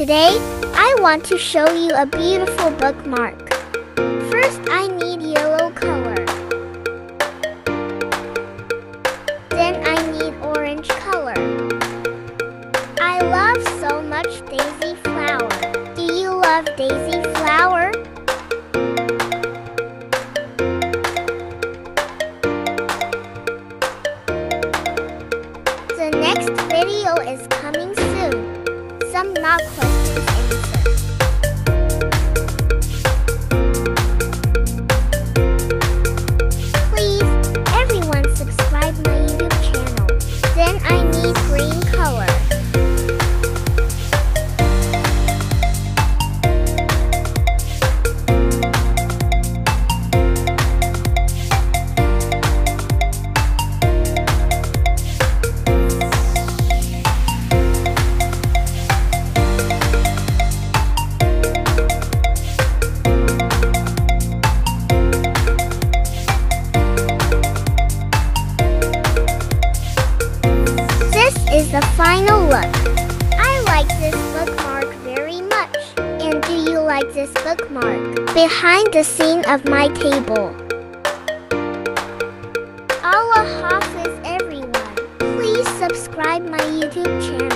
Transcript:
Today, I want to show you a beautiful bookmark. First, I need yellow color. Then I need orange color. I love so much daisy flower. Do you love daisy flower? The next video is coming Some not questions is the final look. I like this bookmark very much. And do you like this bookmark? Behind the scene of my table. Allah Hafiz everyone. Please subscribe my YouTube channel.